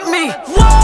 want me. Whoa!